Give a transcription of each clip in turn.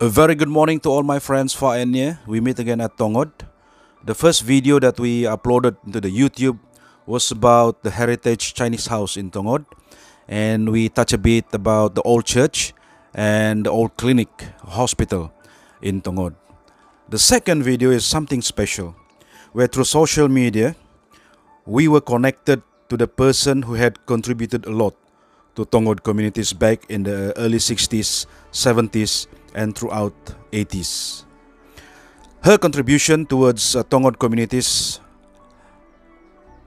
A very good morning to all my friends far and near. We meet again at Tongod. The first video that we uploaded to the YouTube was about the heritage Chinese house in Tongod, and we touch a bit about the old church and the old clinic hospital in Tongod. The second video is something special, where through social media we were connected to the person who had contributed a lot to Tongod communities back in the early 60s, 70s, and throughout 80s. Her contribution towards uh, Tongod communities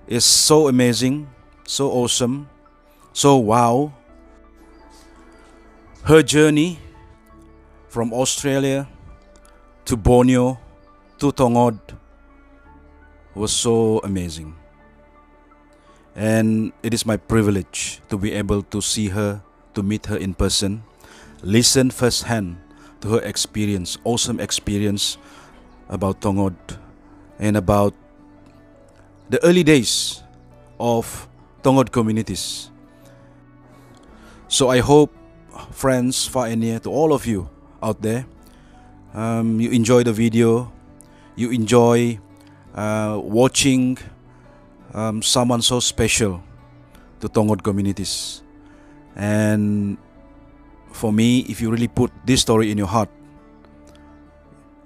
is so amazing, so awesome, so wow. Her journey from Australia to Borneo to Tongod was so amazing. And it is my privilege to be able to see her, to meet her in person, listen firsthand to her experience, awesome experience about Tongod and about the early days of Tongod communities. So I hope, friends far and near, to all of you out there, um, you enjoy the video, you enjoy uh, watching um, someone so special to Tongod communities. And for me, if you really put this story in your heart,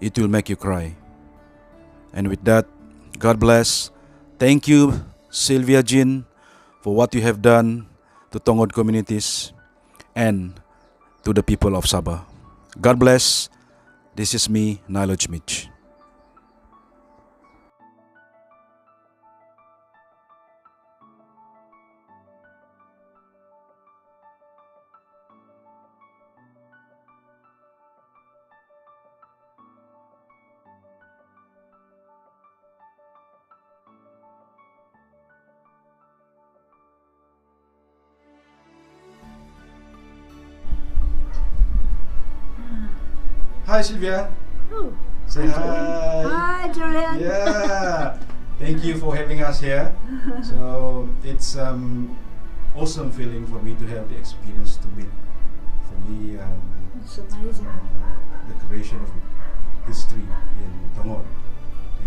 it will make you cry. And with that, God bless. Thank you, Sylvia Jean, for what you have done to Tongod communities and to the people of Sabah. God bless. This is me, Nailuj Mij. Hi, Sylvia. Oh, Say hi. hi, Julian. Yeah. Thank you for having us here. So it's um, awesome feeling for me to have the experience to meet. For me, um, It's amazing. the creation of history in Tongod.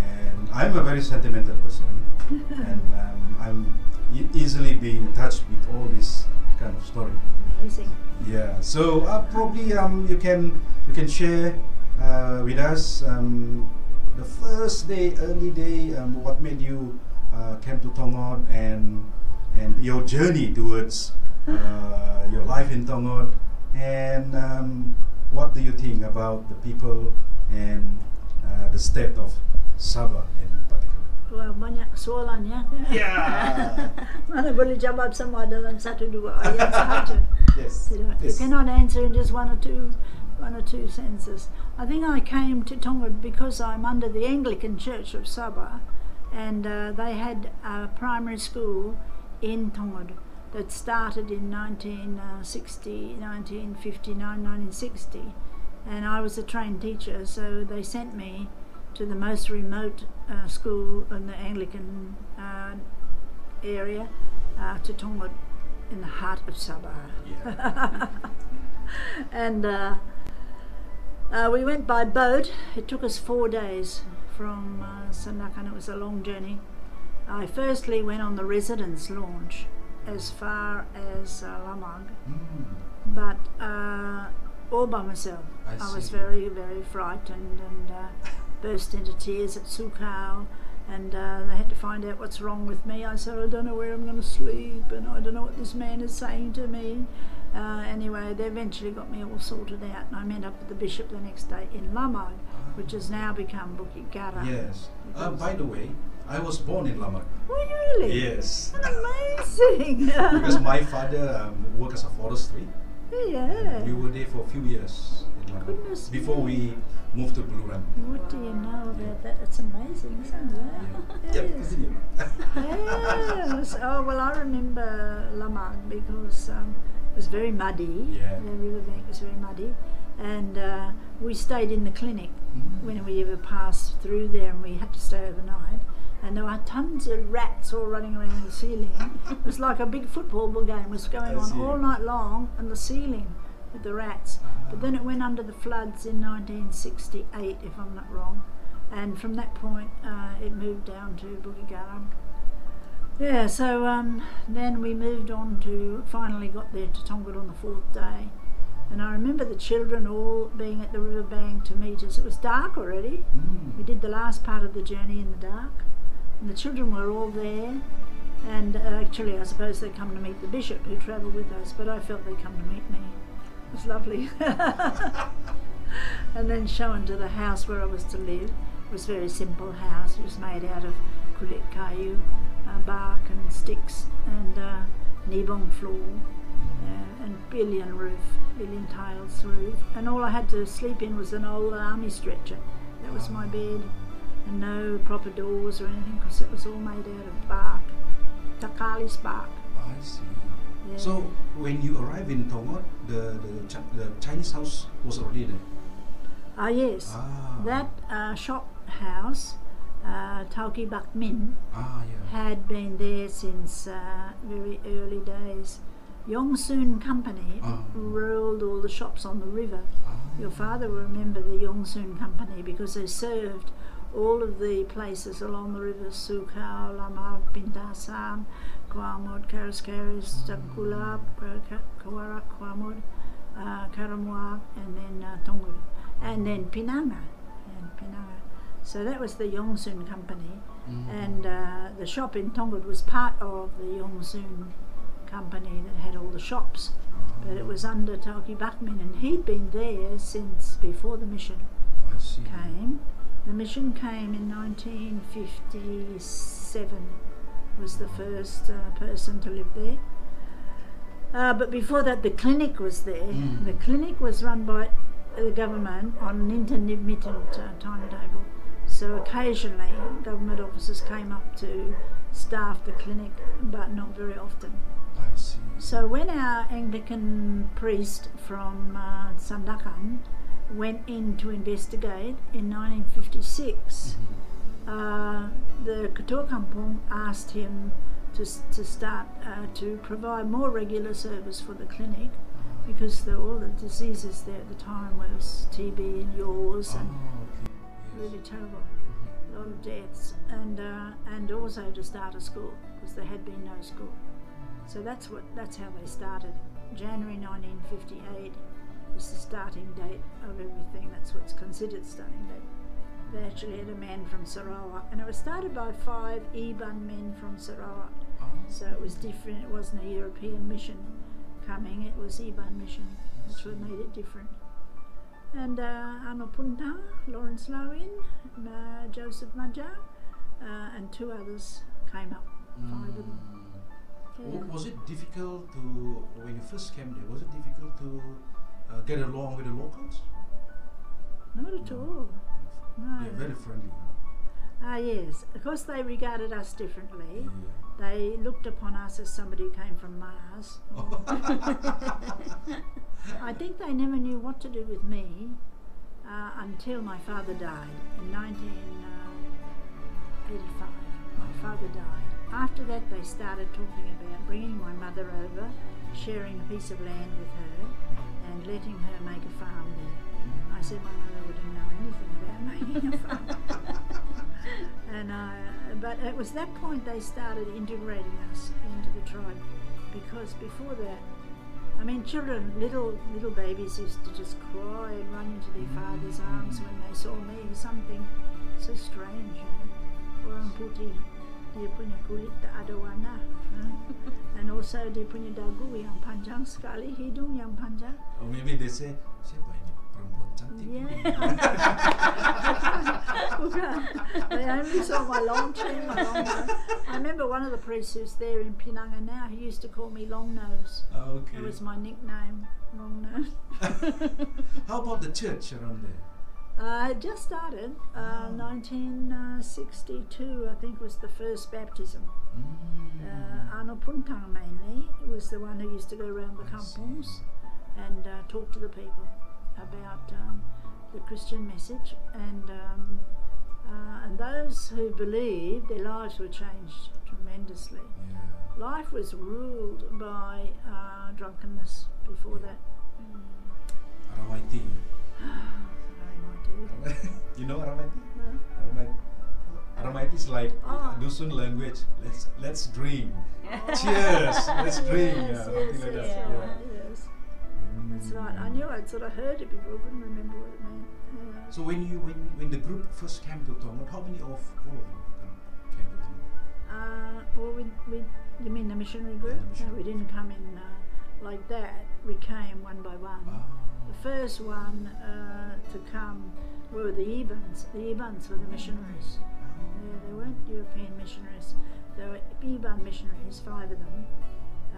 And I'm a very sentimental person, and um, I'm e- easily being touched with all this kind of story. Amazing. Yeah. So uh, probably um, you can you can share uh, with us um, the first day, early day, um, what made you uh, came to Tongod and and your journey towards uh, your life in Tongod and um, what do you think about the people and uh, the state of Sabah in particular? Wah, banyak soalan ya. Yeah. Mana boleh jawab semua dalam satu dua ayat sahaja. Yes. You, know, you cannot answer in just one or two, one or two sentences. I think I came to Tongod because I'm under the Anglican Church of Sabah, and uh, they had a primary school in Tongod that started in 1960, 1959, 1960, and I was a trained teacher, so they sent me to the most remote uh, school in the Anglican uh, area, uh, to Tongod, in the heart of Sabah. Yeah. and uh, uh, we went by boat. It took us four days from uh, Sandakan. It was a long journey. I firstly went on the residence launch as far as uh, Lamag, Mm. but uh, all by myself. I was very, very frightened and uh, burst into tears at Sukau. And uh, they had to find out what's wrong with me. I said, I don't know where I'm going to sleep, and I don't know what this man is saying to me. Uh, anyway, they eventually got me all sorted out, and I met up with the bishop the next day in Lamag, which has now become Bukit Garam. Yes. Uh, by the way, I was born in Lamag. Were you really? Yes. Amazing. because my father um, worked as a forestry. yeah. We were there for a few years in Lamag Goodness before me. we moved to Beluran. What do you know about that? It's amazing, isn't it? Yeah, Yes. continue. yes. Oh well, I remember Lamag because um, it was very muddy. Yeah. The riverbank was very muddy, and uh, we stayed in the clinic Mm. when we ever passed through there, and we had to stay overnight. And there were tons of rats all running around the ceiling. it was like a big football game was going on all night long, and the ceiling with the rats. But then it went under the floods in 1968, if I'm not wrong. And from that point, uh, it moved down to Bukit Garam. Yeah, so um, then we moved on to finally got there to Tongod on the fourth day. And I remember the children all being at the riverbank to meet us. It was dark already. We Mm. did the last part of the journey in the dark. And the children were all there. And uh, actually, I suppose they come to meet the bishop who travelled with us, but I felt they'd come to meet me. It was lovely. and then shown to the house where I was to live. It was a very simple house. It was made out of kulit kayu, uh, bark and sticks, and uh, nibong floor, uh, and belian roof, belian tiles roof. And all I had to sleep in was an old army stretcher. That was my bed, and no proper doors or anything because it was all made out of bark, takalis bark. I see. So when you arrived in Tongod, the the, the Chinese house was already there. Ah yes, Ah. that uh, shop house, uh, Tauki Bak Min, Ah yeah. had been there since uh, very early days. Yongsoon Company Ah. ruled all the shops on the river. Ah. Your father will remember the Yongsoon Company because they served all of the places along the rivers Sukau, Lamag, Bintasan, Kwamod, Karaskaris, Tagulab, Kawarak, Kwamod, uh, Karamwag, and then uh, and then Pinanga. And Pinanga. So that was the Yongsoon Company, Mm. and uh, the shop in Tongod was part of the Yongsoon Company that had all the shops but it was under Tauki Bakmin, and he'd been there since before the mission came. The mission came in 1957. Was the first uh, person to live there. Uh, but before that, the clinic was there. Mm. The clinic was run by the government on an intermittent uh, timetable. So occasionally, government officers came up to staff the clinic, but not very often. I see. So when our Anglican priest from uh, Sandakan went in to investigate in 1956, Mhm. Uh, the Ketua Kampung asked him to, to start uh, to provide more regular service for the clinic because the, all the diseases there at the time was TB and yaws Oh, and okay. Yes. really terrible, a lot of deaths, and uh, and also to start a school because there had been no school. So that's what that's how they started. January 1958 is the starting date of everything. That's what's considered starting date. They actually had a man from Sarawak, and it was started by five Iban men from Sarawak. Ah. So it was different. It wasn't a European mission coming. It was Iban mission, which what made it different. And uh, Arno Punta, Lawrence Lowin, uh, Joseph Maja, uh, and two others came up. Five of them. Mm. Yeah. Was it difficult to when you first came there? Was it difficult to uh, get along with the locals? Not at all. No. They're very friendly. Ah, yes. Of course, they regarded us differently. Yeah. They looked upon us as somebody who came from Mars. I think they never knew what to do with me uh, until my father died in 1985. My father died. After that, they started talking about bringing my mother over, sharing a piece of land with her, and letting her make a farm there. I said my mother anything about making and uh, but it was that point they started integrating us into the tribe because before that I mean children little little babies used to just cry and run into their father's arms when they saw me something so strange you know. orang putih dia punya kulit tak ada warna and also dia punya dagu yang panjang sekali hidung yang panjang Or maybe they say, siapa ini perempuan cantik? Yeah. They only saw my long chin, my long nose. I remember one of the priests who's there in Penanga now, he used to call me Long Nose. Okay. That was my nickname, Long Nose. How about the church around there? uh, it just started. Uh, 1962, I think, was the first baptism. Mm. Uh, Arno Puntang mainly was the one who used to go around the I see. and uh, talk to the people about um, the Christian message, and um, uh, and those who believed, their lives were changed tremendously. Yeah. Life was ruled by uh, drunkenness before that. Ramaiti. Sorry, you know Ramaiti? my dear. Ramaiti. Ramaiti is like Oh. Dusun language. Let's let's drink. Cheers. Let's drink. Yes, yeah, something yes, like yes, That's right. I knew I'd sort of heard it before, I couldn't remember what it meant. Yeah. So when you when when the group first came to Tongod, how many of all of you um, came to Tongod? Uh, well, we, we, you mean the missionary group? the no, we didn't come in uh, like that. We came one by one. Ah. The first one uh, to come were the Ibans. The Ibans were the missionaries. Yeah, they weren't European missionaries. They were Iban missionaries, five of them.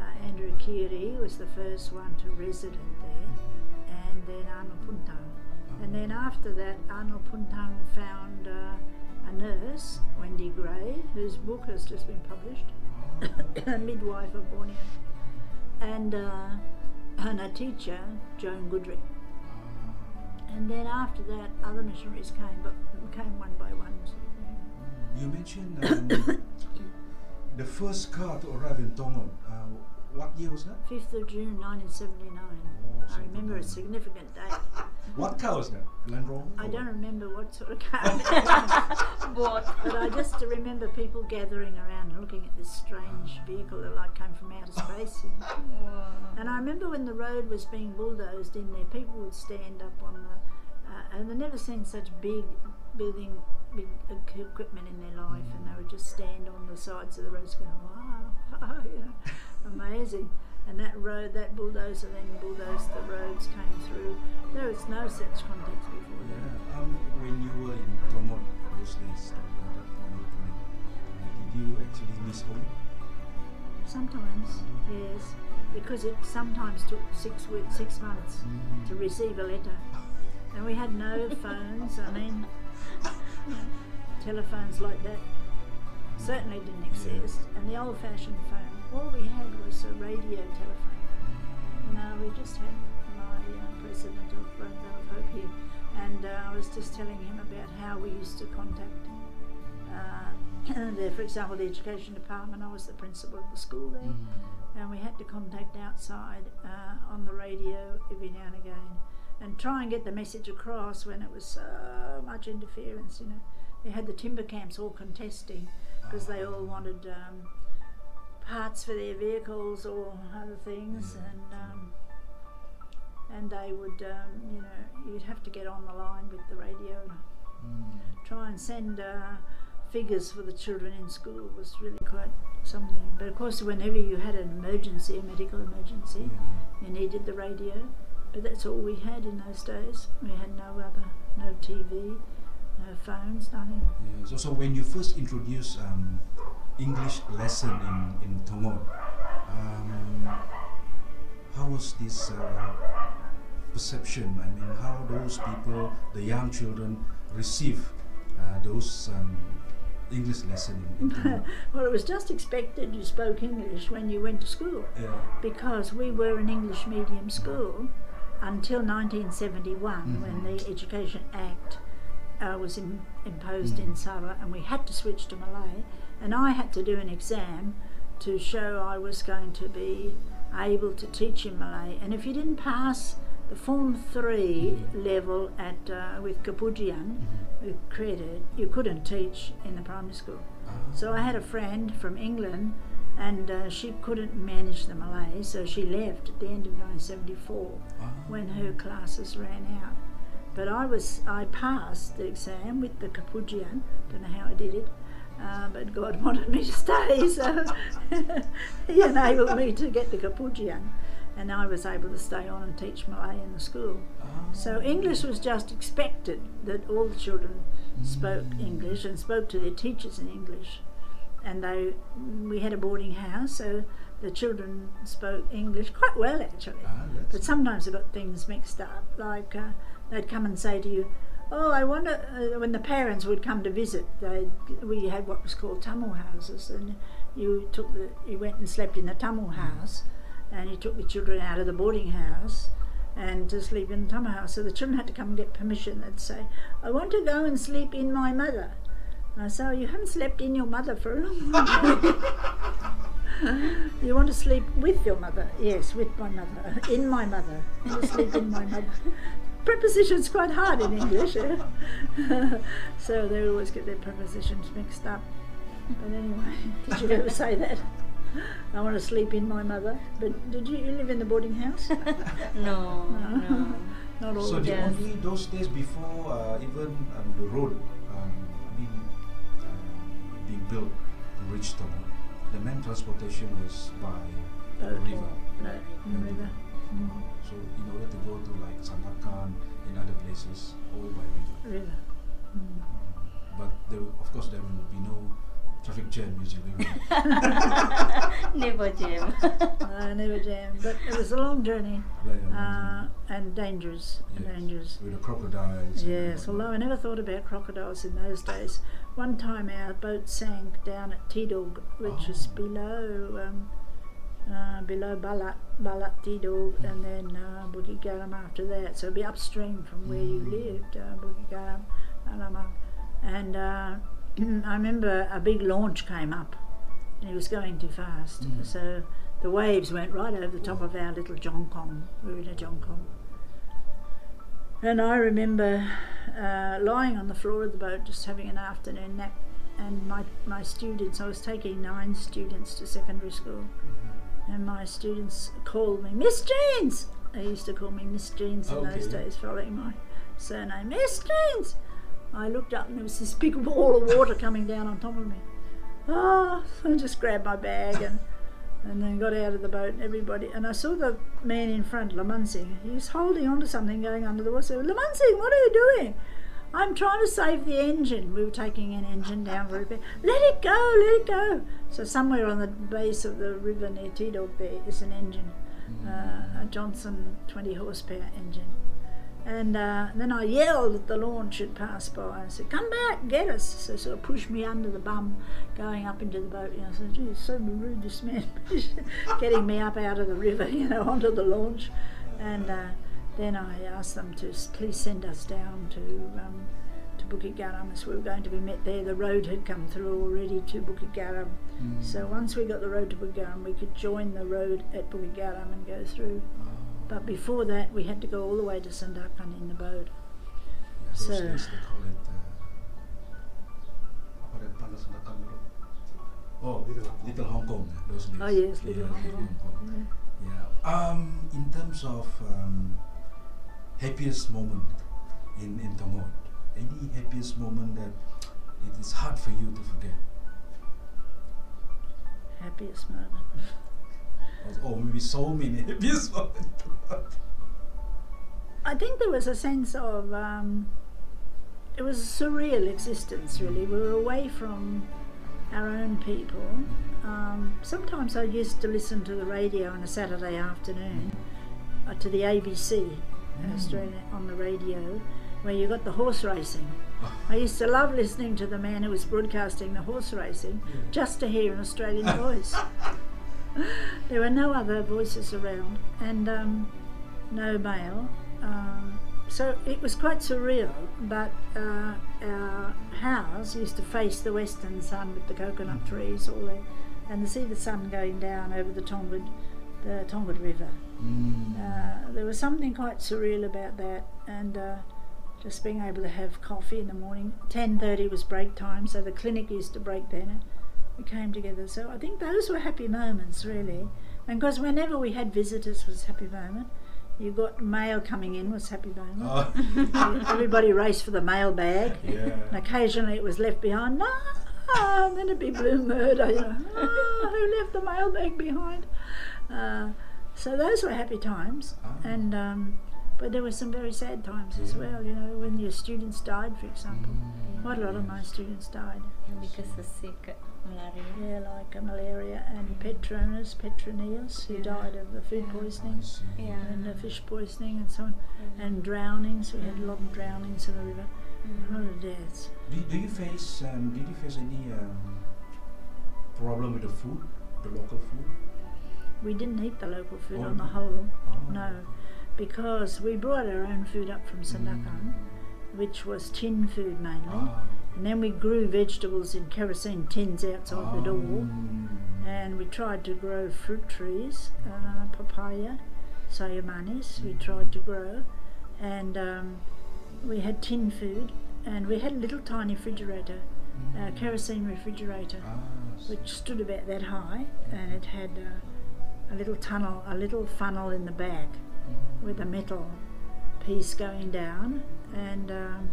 Uh, Andrew Kiri was the first one to resident there, and then Arnold Puntang. And then after that, Arnold Puntang found uh, a nurse, Wendy Gray, whose book has just been published, a midwife of Borneo, and, uh, and a teacher, Joan Goodrick. And then after that, other missionaries came, but came one by one. You mentioned um, the first car to arrive in Tongod. Uh, what year was that? 5th of June 1979. Oh, I remember a significant date. What car was that? Land Rover? I don't remember what sort of car it What? but I just remember people gathering around and looking at this strange vehicle that like came from outer space. you know. And I remember when the road was being bulldozed in there, people would stand up on the, uh, and they'd never seen such big building, big equipment in their life, and they would just stand on the sides of the roads going, wow, you know, amazing. And that road, that bulldozer then bulldozed the roads, came through. There was no such context before that. Yeah. Um, when you were in Tongod those days, that point of time, did you actually miss home? Sometimes, yes, because it sometimes took six weeks, six months Mhm. to receive a letter, and we had no phones. I mean, telephones like that certainly didn't exist, and the old-fashioned phone. All we had was a radio telephone. Know, we just had my uh, president of Roadville of Hope here, and uh, I was just telling him about how we used to contact. Uh, the, for example, the education department. I was the principal of the school there Mm-hmm. and we had to contact outside uh, on the radio every now and again and try and get the message across when it was so much interference you know we had the timber camps all contesting because they all wanted um, parts for their vehicles or other things and um, and they would um, you know you'd have to get on the line with the radio and Mm. try and send uh, figures for the children in school was really quite something. But of course, whenever you had an emergency, a medical emergency, Yeah. you needed the radio. But that's all we had in those days. We had no other, no TV, no phones, nothing. Yeah. So, so when you first introduced um, English lesson in in Tongod, um, how was this uh, perception? I mean, how those people, the young children, receive uh, those um, English lesson in, in well, it was just expected you spoke English when you went to school. yeah. because we were an English medium school until 1971 Mhm. when the Education Act uh, was im- imposed in Sabah and we had to switch to Malay and I had to do an exam to show I was going to be able to teach in Malay and if you didn't pass the Form 3 level at uh, with Kapujian with credit you couldn't teach in the primary school Ah. so I had a friend from England, and uh, she couldn't manage the Malay, so she left at the end of 1974 Ah. when her classes ran out. But I was I passed the exam with the Kapujian. Don't know how I did it, uh, but God wanted me to stay, so He enabled me to get the Kapujian, and I was able to stay on and teach Malay in the school. Ah. So English was just expected that all the children spoke English and spoke to their teachers in English. And they, we had a boarding house, so the children spoke English quite well actually. Ah, But sometimes they got things mixed up. Like uh, they'd come and say to you, "Oh, I wonder." Uh, when the parents would come to visit, they we had what was called Tamil houses, and you took the you went and slept in the Tamil house, and you took the children out of the boarding house. And to sleep in the Tamil house, so the children had to come and get permission. They'd say, "I want to go and sleep in my mother." I say, oh, "You haven't slept in your mother for a long time." you want to sleep with your mother? Yes, with my mother. In my mother. You sleep in my mother. Preposition's quite hard in English. eh? so they always get their prepositions mixed up. But anyway, did you ever say that? I want to sleep in my mother. But did you, you live in the boarding house? No, no. Not all So the the Yes. only those days before uh, even um, the road, um, I mean, um, being built to reach Tongod, the main transportation was by Boat. river. No, in the river. Mm, So in order to go to like Sandakan and other places, all by river. river. Mm. But there, of course, there will be no traffic jam usually. Never jam. I never jam. but it was a long journey like, uh, and dangerous. and yes, Dangerous. with the crocodiles. Yes, although I never thought about crocodiles in those days. One time our boat sank down at Tidog, which is Oh. below um, uh, below Balat, Balat Tidog, Mm. and then uh, Bukit Garam after that. So it'd be upstream from where you Mm. lived, uh, Bukit Garam, Alamang. And uh, I remember a big launch came up, and it was going too fast. Mm. So the waves went right over the top of our little Jongkong. We were in a Jongkong. And I remember uh, lying on the floor of the boat, just having an afternoon nap. And my, my students, I was taking nine students to secondary school, and my students called me Miss Jeanes. They used to call me Miss Jeanes in oh, those days, following my surname, Miss Jeanes. I looked up and there was this big wall of water coming down on top of me. Oh, I just grabbed my bag and and then got out of the boat and everybody and I saw the man in front, Lamansing. He was holding onto something going under the water. So, Lamansing, what are you doing? I'm trying to save the engine. We were taking an engine down repair. Let it go, let it go. So somewhere on the base of the river near Tidog there is an engine, uh, a Johnson 20 horsepower engine. And uh, then I yelled at the launch had passed by. and said, "Come back, get us!" So sort of pushed me under the bum, going up into the boat. You know, I said, "Gee, it's so rude, this man, getting me up out of the river, you know, onto the launch." And uh, then I asked them to please send us down to um, to Bukit Garam as we were going to be met there. The road had come through already to Bukit Garam. Mm. So once we got the road to Bukit Garam, we could join the road at Bukit Garam and go through. But before that, we had to go all the way to Sandakan in the boat. Yeah, So- call it. Uh, apa that Panas Nakan Road? Oh, Little Little Hong Kong. Those days. Oh, yes, Little yeah, Hong Kong. Kong. Yeah. Um, in terms of um, happiest moment in in Tongod, any happiest moment that it is hard for you to forget, Happiest moment. or, or maybe so many happiest moments. I think there was a sense of um, it was a surreal existence. Really, we were away from our own people. Um, sometimes I used to listen to the radio on a Saturday afternoon uh, to the ABC. Australia on the radio, where you got the horse racing. I used to love listening to the man who was broadcasting the horse racing just to hear an Australian voice. there were no other voices around and um, no male. Um, so it was quite surreal, but uh, our house used to face the western sun with the coconut trees all there and to see the sun going down over the Tongod, the Tongod River. Mm. Uh, there was something quite surreal about that, and uh, just being able to have coffee in the morning. Ten thirty was break time, so the clinic used to break then. We came together, so I think those were happy moments, really. And because whenever we had visitors was happy moment. You got mail coming in was happy moment. Oh. Everybody raced for the mail bag. And yeah. occasionally it was left behind. No, and then it'd be blue murder. You know, "Ah, who left the mailbag behind? Uh, so those were happy times, Ah. and um, but there were some very sad times as well. You know, when your students died, for example. Mm. Quite a lot of my students died. because of sick malaria. Yeah, like uh, malaria and Petronas, Petroneus, who Yeah. died of the food poisoning. Yeah. and the fish poisoning and so on, and drownings. We had a lot of drownings in the river. A lot of deaths. Do, do you face um, did you face any um, problem with the food, the local food? We didn't eat the local food Oh, on the whole. Oh, No, because we brought our own food up from Sandakan, which was tin food mainly. Ah, And then we grew vegetables in kerosene tins outside the door. um, and we tried to grow fruit trees, uh, papaya, sayamanis. We tried to grow, and um, we had tin food, and we had a little tiny refrigerator, a kerosene refrigerator, Ah, which stood about that high, and it had uh, a little tunnel, a little funnel in the back with a metal piece going down, and um,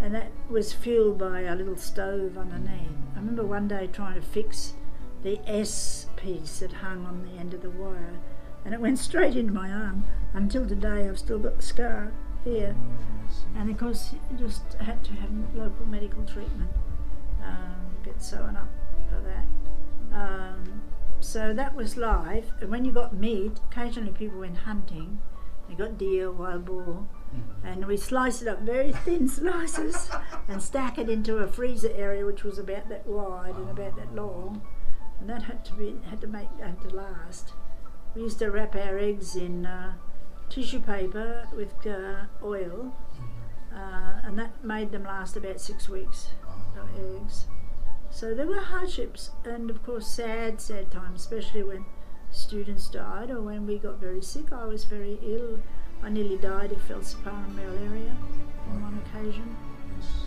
and that was fueled by a little stove underneath. I remember one day trying to fix the S piece that hung on the end of the wire, and it went straight into my arm. Until today, I've still got the scar here, and of course, just had to have local medical treatment, um, get sewn up for that. Um, so that was live. And when you got meat, occasionally people went hunting. They got deer, wild boar, Mhm. and we sliced it up very thin slices and stack it into a freezer area which was about that wide and about that long, and that had to be had to make had to last. We used to wrap our eggs in uh, tissue paper with uh, oil, uh, and that made them last about six weeks. Eggs. So there were hardships, and of course sad, sad times, especially when students died or when we got very sick. I was very ill. I nearly died of falciparum malaria on one occasion. Yes.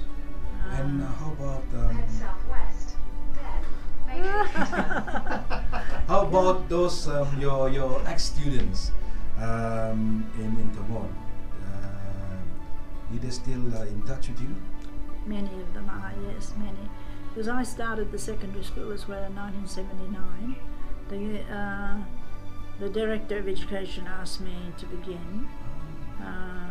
And uh, how about um, Head southwest. How about those um, your your ex students um, in in Tongod? Uh, are they still uh, in touch with you? Many of them are, yes, many. Because I started the secondary school as well in 1979. The, uh, the director of education asked me to begin, uh,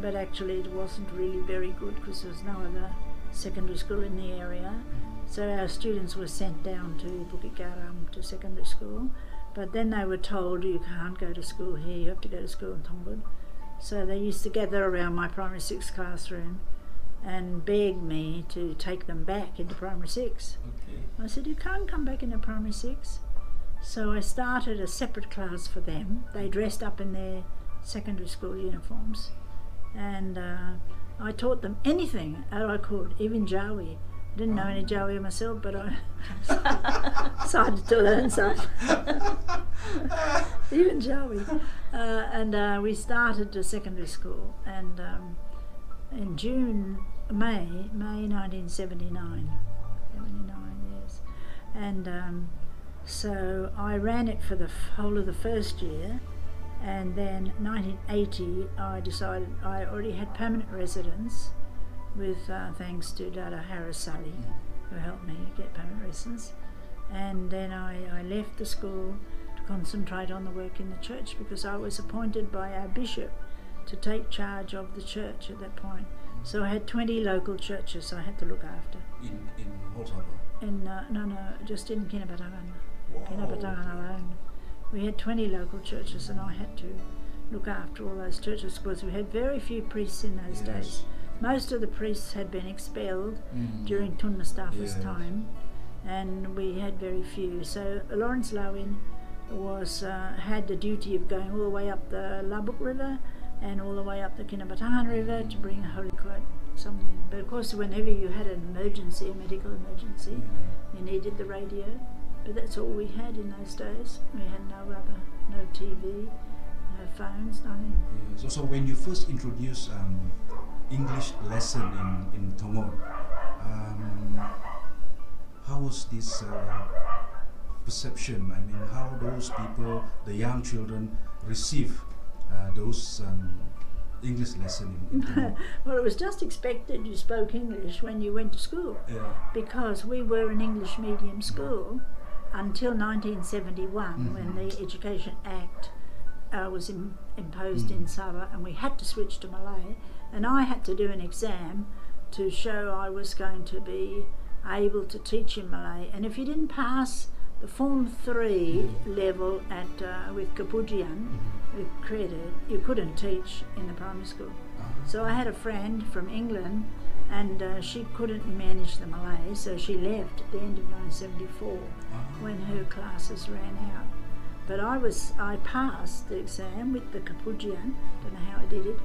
but actually it wasn't really very good because there was no other secondary school in the area. So our students were sent down to Bukit Garam to secondary school, but then they were told you can't go to school here, you have to go to school in Tongod. So they used to gather around my primary six classroom and begged me to take them back into primary six. Okay. I said, You can't come back into primary six. So I started a separate class for them. They dressed up in their secondary school uniforms. And uh, I taught them anything that I could, even Jawi. I didn't know any Jawi myself, but I decided to learn some. even Jawi. Uh, and uh, we started a secondary school. And um, in June, May, May 1979. 79 years. And um, so I ran it for the whole of the first year. And then 1980, I decided I already had permanent residence with uh, thanks to Dada Harris Salleh, who helped me get permanent residence. And then I, I left the school to concentrate on the work in the church because I was appointed by our bishop to take charge of the church at that point. So I had 20 local churches I had to look after. In in. In, uh, no, no, just in Kinabatangan. Wow. Kinabatangan alone. We had 20 local churches and I had to look after all those churches because we had very few priests in those Yes. days. Most of the priests had been expelled Mm. during Tun Mustafa's Yes. time and we had very few. So Lawrence Lowin was uh, had the duty of going all the way up the Labuk River and all the way up the Kinabatangan River to bring a holy quote something. But of course, whenever you had an emergency, a medical emergency, you needed the radio. But that's all we had in those days. We had no other, no TV, no phones, nothing. Yeah. So, so when you first introduced um, English lesson in in Tongod, um, how was this uh, perception? I mean, how those people, the young children, receive uh, those um, English lesson in, in well, it was just expected you spoke English when you went to school. yeah. because we were an English medium school until 1971 when Mhm. the Education Act uh, was Im- imposed in Mhm. Sabah and we had to switch to Malay and I had to do an exam to show I was going to be able to teach in Malay and if you didn't pass the Form 3 level at uh, with Kapujian credit you couldn't teach in the primary school Ah. so I had a friend from England, and uh, she couldn't manage the Malay, so she left at the end of 1974 Ah. when her classes ran out. But I was I passed the exam with the Kapujian. Don't know how I did it,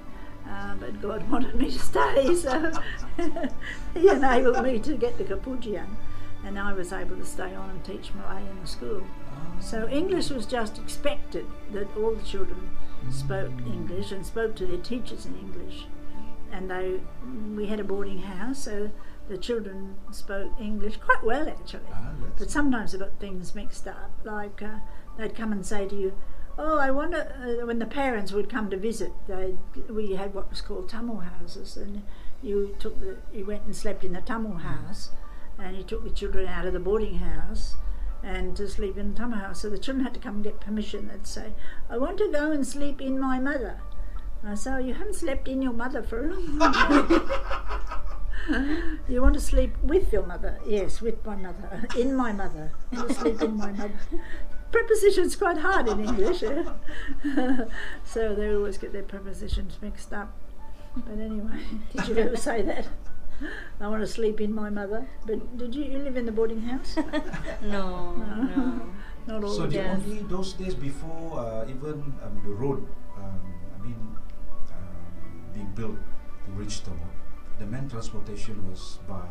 uh, but God wanted me to stay, so He enabled me to get the Kapujian. and I was able to stay on and teach Malay in the school. So English was just expected that all the children spoke English and spoke to their teachers in English. And they, we had a boarding house, so the children spoke English quite well actually. Ah, But sometimes they got things mixed up. Like uh, they'd come and say to you, "Oh, I wonder." Uh, when the parents would come to visit, they we had what was called Tamil houses, and you took the you went and slept in the Tamil house, and you took the children out of the boarding house. And to sleep in the Tamil house, so the children had to come and get permission. They'd say, "I want to go and sleep in my mother." I said, oh, "You haven't slept in your mother for a long time." You want to sleep with your mother? Yes, with my mother. In my mother. Want to sleep in my mother. Preposition's quite hard in English. eh? so they always get their prepositions mixed up. But anyway, did you ever say that? I want to sleep in my mother. But did you, you live in the boarding house? No, no. Not all So of the. Yes. only those days before uh, even um, the road, um, I mean, um, being built to reach Tongod, the main transportation was by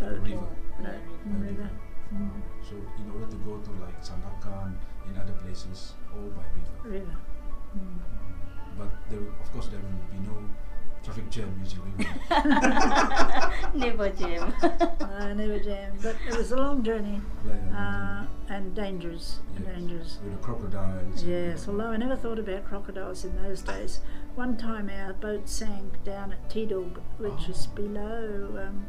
Boat. river. No, river. river. Mm, So in order to go to like Sandakan in other places, all by river. river. Mm. But there, of course, there will be no traffic jam usually. Never jam. I never jammed, but it was a long journey Like, uh, and dangerous. yes, Dangerous. With the crocodiles. Yes, although I never thought about crocodiles in those days. One time our boat sank down at Tidog, which is Oh. below um,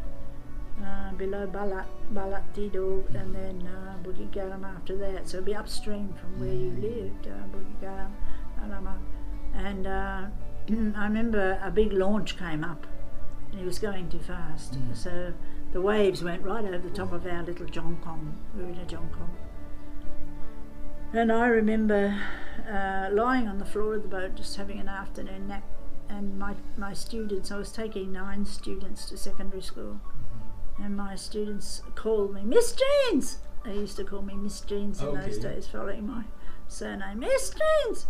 uh, below Balat, Balat Tidog, and then uh, Bukit after that. So it'd be upstream from where you Mm. lived, uh, Bukit Garam, Alamak. And uh, I remember a big launch came up, and he was going too fast. Mm. So the waves went right over the top of our little Jongkong. We were in a Jongkong. And I remember uh, lying on the floor of the boat, just having an afternoon nap. And my, my students, I was taking nine students to secondary school, and my students called me Miss Jeanes. They used to call me Miss Jeanes in those days, following my surname, Miss Jeanes.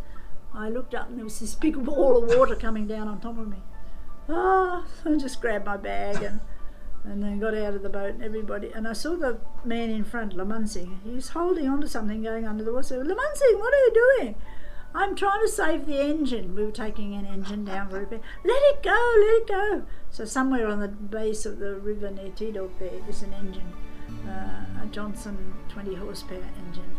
I looked up and there was this big wall of water coming down on top of me. Ah, I just grabbed my bag and and then got out of the boat and everybody and I saw the man in front, Lamansing. He was holding on to something going under the water. So, Lamansing, what are you doing? I'm trying to save the engine. We were taking an engine down for repair. Let it go, let it go. So somewhere on the base of the river near Tidog there is an engine, uh, a Johnson 20 horsepower engine.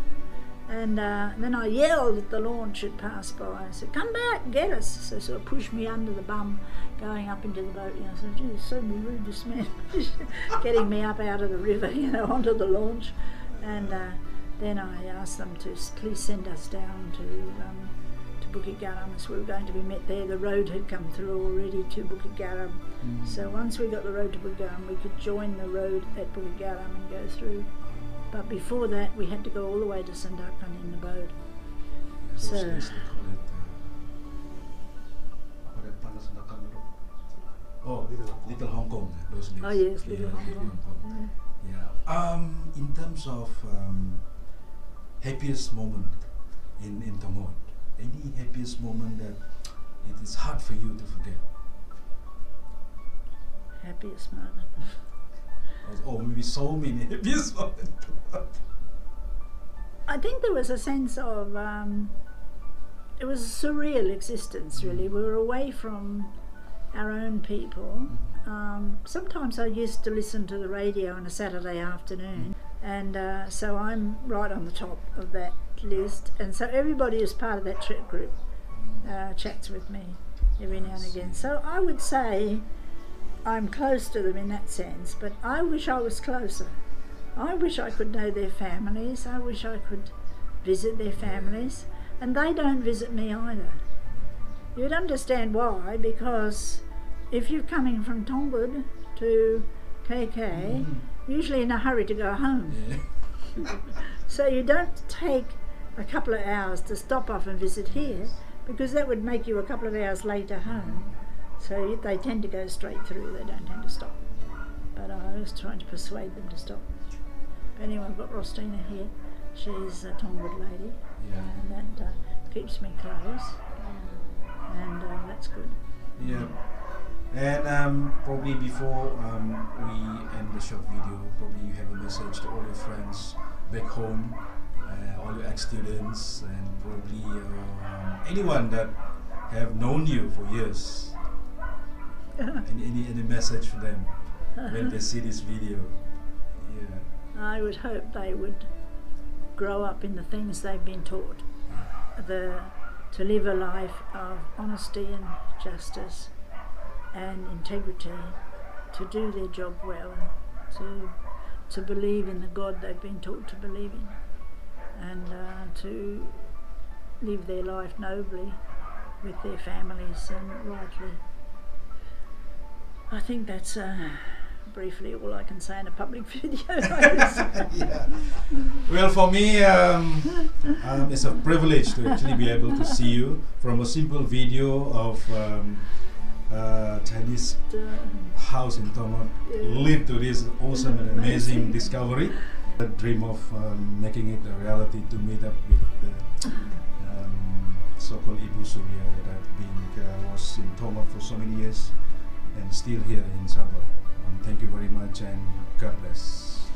And uh, then I yelled at the launch had passed by. I said, "Come back, get us!" So sort of pushed me under the bum, going up into the boat. You know, so gee, it's so rude, this man, getting me up out of the river, you know, onto the launch. And uh, then I asked them to please send us down to um, to Bukit Garam as we were going to be met there. The road had come through already to Bukit Garam. Mm. So once we got the road to Bukit Garam, we could join the road at Bukit Garam and go through. But before that, we had to go all the way to Sandakan in the boat. So- days they call it. Uh, apa that Plaza Sandakan itu? Oh, Little Hong Kong. eh, Those days. Oh, yes, Little Yeah, Hong Kong. Yeah. Um, in terms of um, happiest moment in in Tongod, any happiest moment that it is hard for you to forget, Happiest moment. or, or maybe so many moments. I think there was a sense of um, it was a surreal existence. Really, we were away from our own people. Um, sometimes I used to listen to the radio on a Saturday afternoon, and uh, so I'm right on the top of that list. And so everybody who's part of that chat group uh, chats with me every now and again. So I would say I'm close to them in that sense, but I wish I was closer. I wish I could know their families. I wish I could visit their families. And they don't visit me either. You'd understand why, because if you're coming from Tongod to KK, Mm. usually in a hurry to go home. Yeah. So you don't take a couple of hours to stop off and visit here, because that would make you a couple of hours later home. So they tend to go straight through, they don't tend to stop. But I was trying to persuade them to stop. But anyway, I've got Rostina here. She's a Tongod lady, Yeah. and that uh, keeps me close, and uh, that's good. Yeah. And um, probably before um, we end the short video, probably you have a message to all your friends back home, uh, all your ex-students, and probably um, anyone that have known you for years. Any, any, any message for them when they see this video? Yeah. I would hope they would grow up in the things they've been taught. The to live a life of honesty and justice and integrity, to do their job well, to to believe in the God they've been taught to believe in, and uh, to live their life nobly with their families and rightly. I think that's uh, briefly all I can say in a public video. yeah. Well, for me, um, um, it's a privilege to actually be able to see you from a simple video of um, uh, Chinese house in Tongod lead to this awesome and amazing discovery. The dream of um, making it a reality to meet up with the um, so-called Ibu Surya that I've been uh, was in Tongod for so many years and still here in Sabah. Um, thank you very much and God bless.